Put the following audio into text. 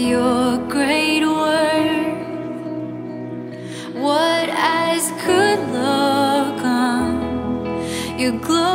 your great work. What eyes could look on you? Glow.